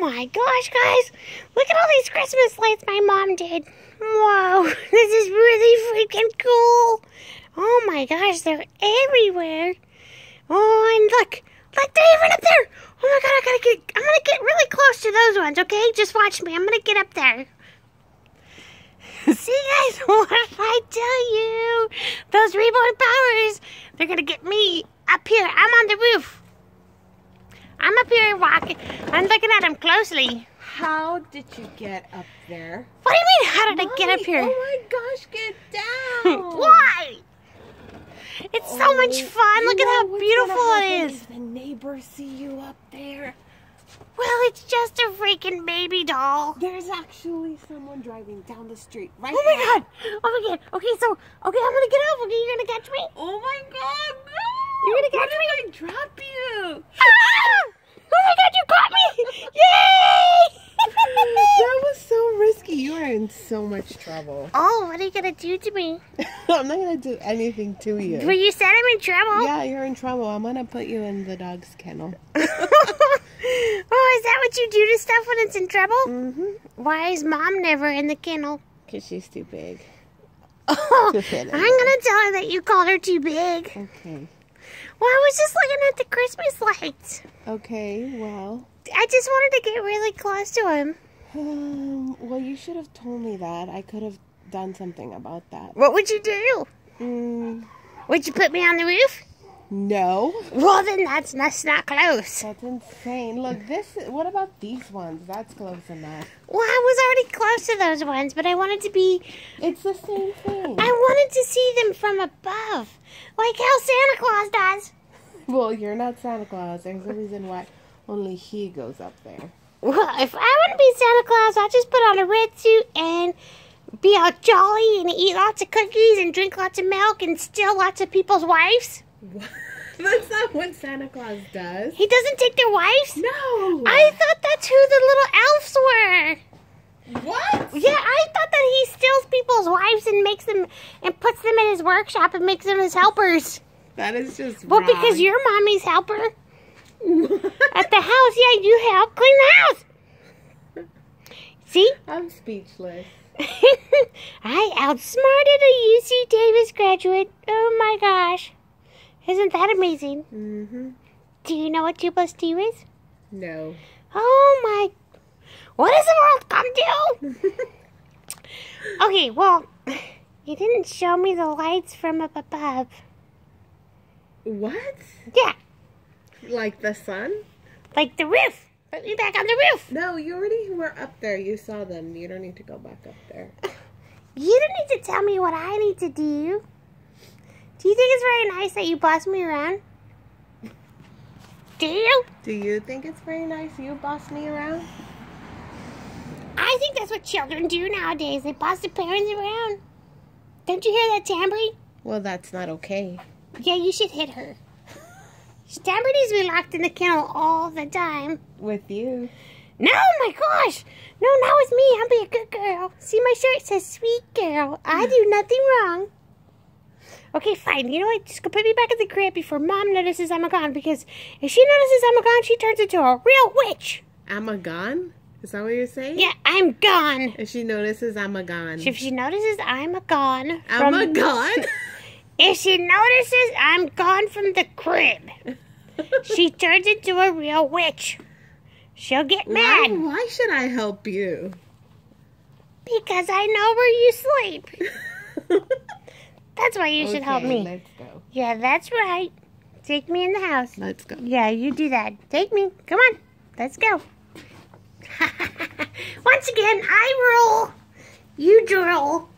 my gosh, guys. Look at all these Christmas lights my mom did. Whoa, this is really freaking cool. Oh my gosh, they're everywhere. Oh, and look, look, they're even up there. Oh my god, I gotta get, I'm gonna get really close to those ones, okay? Just watch me. I'm gonna get up there. See, guys, what did I tell you? Those reborn powers, they're gonna get me up here. I'm on the roof. I'm up here walking. I'm looking at him closely. How did you get up there? What do you mean, how did I get up here? Oh my gosh, get down! Why? It's so much Oh, fun. Look at how beautiful it is. The neighbors see you up there. Well, it's just a freaking baby doll. There's actually someone driving down the street right Oh my now. god! Oh my god! Okay, so okay, I'm gonna get up. Okay, you're gonna catch me. Oh my god! No! You're gonna catch me. if I drop you? Ah! Oh my god! You caught me! Yay! that was so risky. You are in so much trouble. oh, what are you gonna do to me? I'm not gonna do anything to you. you. you said I'm in trouble. Yeah, you're in trouble. I'm gonna put you in the dog's kennel. oh, is that what you do to stuff when it's in trouble? Mm-hmm. Why is mom never in the kennel? Cause she's too big. Oh, To I'm gonna tell her that you called her too big. Okay. Well, I was just looking at the Christmas lights. Okay. Well. I just wanted to get really close to him. Um, well, you should have told me that. I could have done something about that. What would you do? Mm, Would you put me on the roof? no. Well, then that's that's not close. That's insane. Look, this. What about these ones? That's close enough. Well, I was already close to those ones, but I wanted to be. It's the same thing. I wanted to see them from above, like how Santa Claus does. Well, you're not Santa Claus. There's a reason why only he goes up there. Well, if I want to be Santa Claus, I'll just put on a red suit and be all jolly and eat lots of cookies and drink lots of milk and steal lots of people's wives. What that's not what Santa Claus does. He doesn't take their wives. No. I thought that's who the little elves were. What? Yeah, I thought that he steals people's wives and makes them and puts them in his workshop and makes them his helpers. That is just Well, wrong. because you're mommy's helper at the house. Yeah, you help clean the house. See? I'm speechless. I outsmarted a UC Davis graduate. Oh my gosh. Isn't that amazing? Mm-hmm. Do you know what 2 plus 2 is? No. Oh my. What does the world come to? okay, well, you didn't show me the lights from up above. What? Yeah, Like the sun? like the roof. Put me back on the roof. No, you already were up there. You saw them. You don't need to go back up there. You don't need to tell me what I need to do. Do you think it's very nice that you boss me around? Do you? Do you think it's very nice you boss me around? I think that's what children do nowadays. They boss their parents around. Don't you hear that, Tambry? Well, that's not okay. Yeah, you should hit her. Tambry needs to be locked in the kennel all the time. With you. No, my gosh! No, not it's me. I'll be a good girl. See, my shirt says sweet girl. I do nothing wrong. Okay, fine. You know what? Just go put me back in the crib before mom notices I'm a gone. Because if she notices I'm a gone, she turns into a real witch. I'm a gone? Is that what you're saying? Yeah, I'm gone. If she notices I'm a gone. If she notices I'm a gone, I'm a gone? If she notices I'm gone from the crib, she turns into a real witch. She'll get mad why should I help you? because I know where you sleep. That's why you should help me. Let's go. Yeah, that's right. Take me in the house. Let's go. Yeah, you do that. Take me. Come on. Let's go. Once again, I rule. You drool.